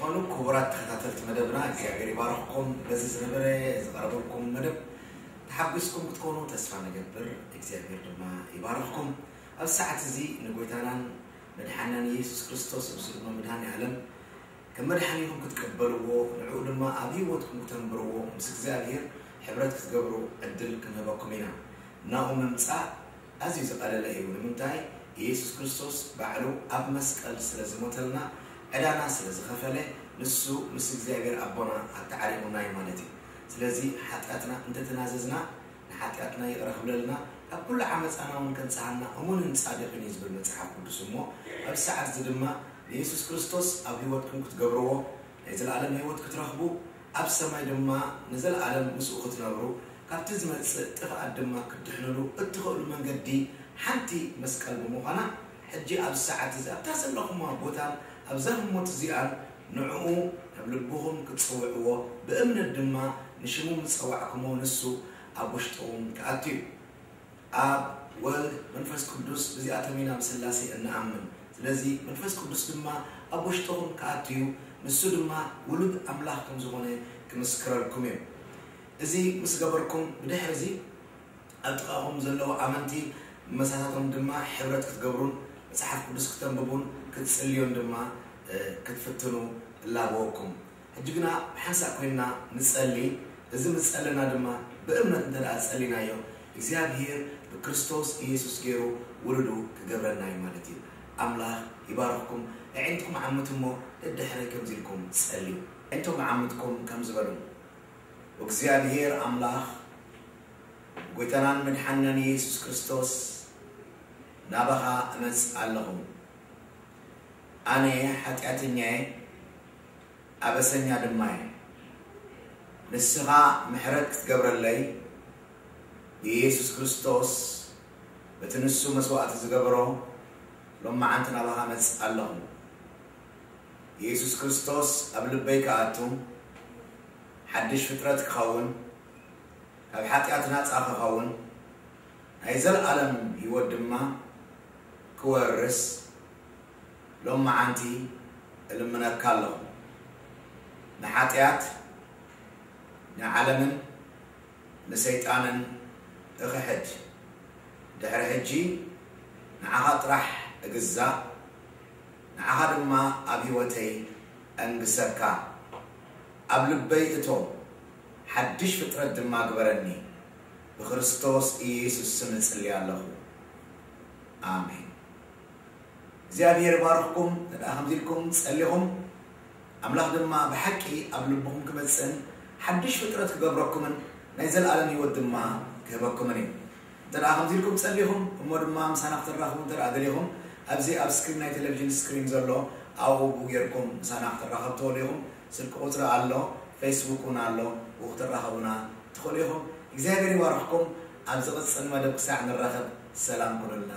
ትኾኑ ክቡራት ተኸታተልቲ መደብና እግዚኣብሔር ይባረኽኩም በዚ ዝነበረ ዝቐረበልኩም መደብ ተሓጒስኩም ክትኮኑ ተስፋ ንገብር እግዚኣብሔር ድማ ይባረኽኩም ኣብ ሰዓት እዚ ንጎይታናን መድሓናን ኢየሱስ ክርስቶስ ንሱ ድማ መድሃኒ ዓለም ከም መድሓኒኹም ክትቀበልዎ ንዕኡ ድማ ኣብ ሂወትኩም ክተንብርዎ ምስ እግዚኣብሔር ሕብረት ክትገብሩ ዕድል ክንህበኩም ኢና። ናብኡ ምምፃእ ኣዝዩ ዝቐለለ እዩ። ንምንታይ? ኢየሱስ ክርስቶስ ባዕሉ ኣብ መስቀል ስለ ዝሞተልና ዕዳና ስለ ዝኸፈለ ንሱ ምስ እግዚኣብሔር ኣቦና ኣተዓሊሙና እዩ ማለት እዩ። ስለዚ ሓጢኣትና እንተተናዘዝና ንሓጢኣትና ይቕረ ክብለልና ኣብ ኩሉ ዓመፃና እውን ከንፀሃና እሙንን ፃድቅን እዩ ዝብል መፅሓፍ ቅዱስ እሞ ኣብ ሰዓት እዚ ድማ ንየሱስ ክርስቶስ ኣብ ሂወትኩም ክትገብርዎ ናይ ዘለኣለም ሂወት ክትረኽቡ ኣብ ሰማይ ድማ ንዘለኣለም ምስኡ ክትነብሩ ካብቲ ዝመፅእ ጥፍኣት ድማ ክትድሕንሉ እትኽእሉ መንገዲ ሓንቲ መስቀል ብምዃና ሕጂ ኣብ ሰዓት እዚ ኣብታ ዘለኹማ ቦታን ኣብዛ ህሞት እዚኣን ንዕኡ ኣብ ልብኹም ክትፅውዕዎ ብእምነት ድማ ንሽሙ ምፀዋዕኩሞ ንሱ ኣብ ውሽጦም ክኣቱ እዩ ኣብ ወልድ መንፈስ ቅዱስ ብዚኣቶም ኢና ብስላሴ እንኣምን ስለዚ መንፈስ ቅዱስ ድማ ኣብ ውሽጦኹም ክኣትዩ ንሱ ድማ ውሉድ ኣምላኽ ከም ዝኾነ ክምስክረልኩም እዩ። እዚ ምስ ገበርኩም ብድሕሪ እዚ ኣብ ጥቃኹም ዘለዉ ኣመንቲ መሳታቶም ድማ ሕብረት ክትገብሩን መፅሓፍ ቅዱስ ክተንብቡን ክትፅልዮን ድማ ክትፍትኑ እላበወኩም ሕጂ ግና ብሓንሳእ ኮይንና ንፀሊ እዚ ምፀልና ድማ ብእምነት እንተ ፀሊናዮ እግዚኣብሄር ብክርስቶስ ኢየሱስ ገይሩ ውሉዱ ክገብረና እዩ ማለት እዩ። ኣምላኽ ይባርኽኩም። ኣዒንትኩም ዓምት እሞ ደድሕሪ ከምዚ ኢልኩም ፀልዩ ዕንቶም ዓምትኩም ከም ዝበሉ። ኣምላኽ ጎይታናን መድሓናን ኢየሱስ ክርስቶስ ናባኻ እመፅ ኣለኹ ኣነ ሓጢኣተኛየ ኣበሰኛ ድማ እየ ንስኻ ምሕረት ክትገብረለይ ብኢየሱስ ክርስቶስ በቲ ንሱ መስዋእቲ ዝገበሮ ሎማዓንቲ ናባኻ መፅ ኣለኹ ኢየሱስ ክርስቶስ ኣብ ልበይ ክኣቱ ሓድሽ ፍጥረት ክኸውን ካብ ሓጢኣት ናፃ ክኸውን ናይ ዘለኣለም ሂወት ድማ ክወርስ ሎማዓንቲ እልምነካ ኣለኹ ንሓጢኣት ንዓለምን ንሰይጣንን እኽሕድ ድሕሪ ሕጂ ንዓኻ ጥራሕ እግዛእ ንዓኻ ድማ ኣብ ሂወተይ ኣንግሰካ ኣብ ልበይ እቶም ሓድሽ ፍጥረት ድማ ግበረኒ ብክርስቶስ ኢየሱስ ስም እፅሊ ኣለኹ ኣሜን እግዚኣብሔር ባርኽኩም ንዳ ከምዚ ኢልኩም ፀሊኹም ኣምላኽ ድማ ብሓቂ ኣብ ልብኹም ክመፅን ሓድሽ ፍጥረት ክገብረኩምን ናይ ዘለኣለም ሂወት ድማ ክህበኩምን እዩ እንተ ከምዚ ኢልኩም ፀሊኹም እሞ ድማ ምሳና ክትራኽቡ እንተ ደሊኹም ኣብዚ ኣብ ስክሪን ናይ ቴሌቭዥን ስክሪን ዘሎ ኣብኡ ጌርኩም ምሳና ክትራኸብ ትኽእሉ ኢኹም ስልኪ ቁፅሪ ኣሎ ፌስቡክ እውን ኣሎ ብኡ ክትራኸቡና ትኽእሉ ኢኹም እግዚኣብሔር ይባርኽኩም ኣብ ዝቕፅል መደብ ክሳዕ ንራኸብ ሰላም ኩኑልና